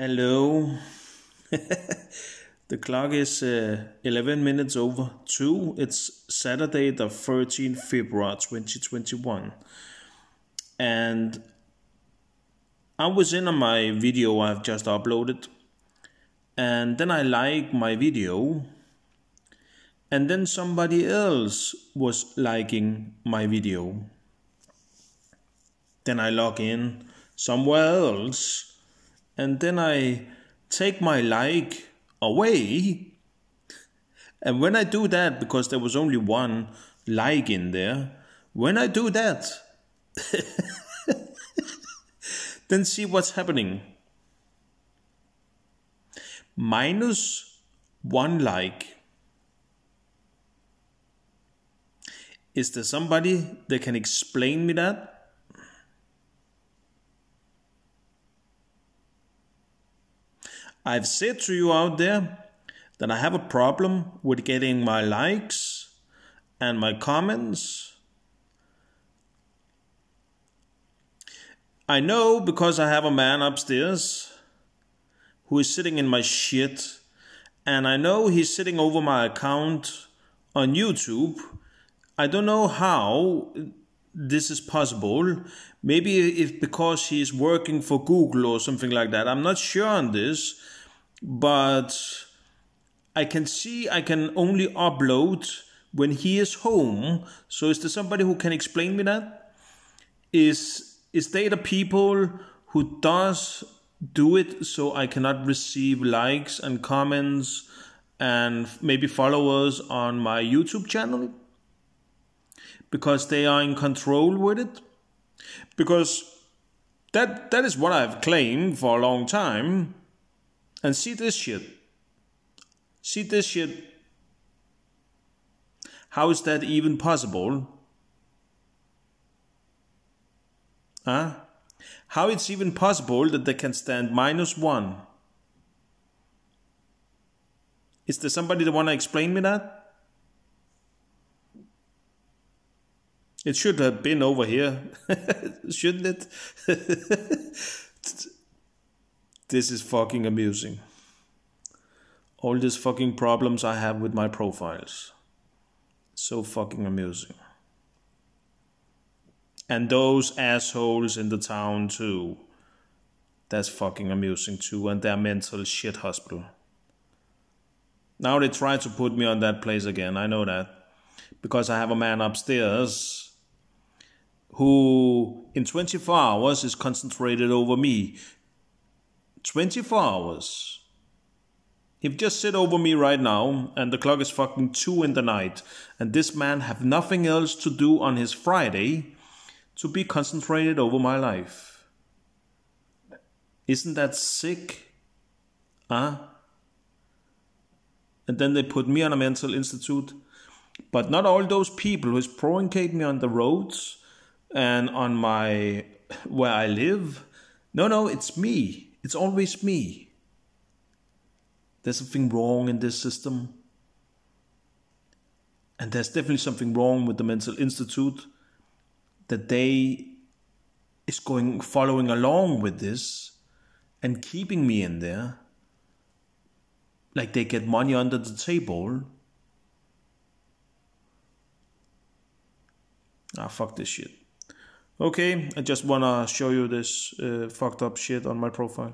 Hello. the clock is uh, 11 minutes over 2. It's Saturday, the 13th February 2021. And I was in on my video I've just uploaded. And then I like my video. And then somebody else was liking my video. Then I log in somewhere else and then I take my like away. And when I do that, because there was only one like in there, when I do that, then see what's happening. Minus one like. Is there somebody that can explain me that? I've said to you out there that I have a problem with getting my likes and my comments. I know because I have a man upstairs who is sitting in my shit, and I know he's sitting over my account on YouTube. I don't know how this is possible. Maybe if because he's working for Google or something like that. I'm not sure on this, but I can see I can only upload when he is home. So is there somebody who can explain me that? Is is there the people who does do it so I cannot receive likes and comments and maybe followers on my YouTube channel? Because they are in control with it. Because that that is what I've claimed for a long time. And see this shit. See this shit. How is that even possible? Huh? How it's even possible that they can stand minus one? Is there somebody that wanna explain me that? It should have been over here, shouldn't it? this is fucking amusing. All these fucking problems I have with my profiles. So fucking amusing. And those assholes in the town too. That's fucking amusing too. And their mental shit hospital. Now they try to put me on that place again. I know that. Because I have a man upstairs who in 24 hours is concentrated over me. 24 hours. He've just sit over me right now and the clock is fucking 2 in the night and this man have nothing else to do on his Friday to be concentrated over my life. Isn't that sick? Huh? And then they put me on a mental institute. But not all those people who is provocate me on the roads and on my where I live. No, no, it's me. It's always me. There's something wrong in this system. And there's definitely something wrong with the mental institute that they is going following along with this and keeping me in there. Like they get money under the table. Ah, fuck this shit. Okay, I just wanna show you this uh, fucked up shit on my profile.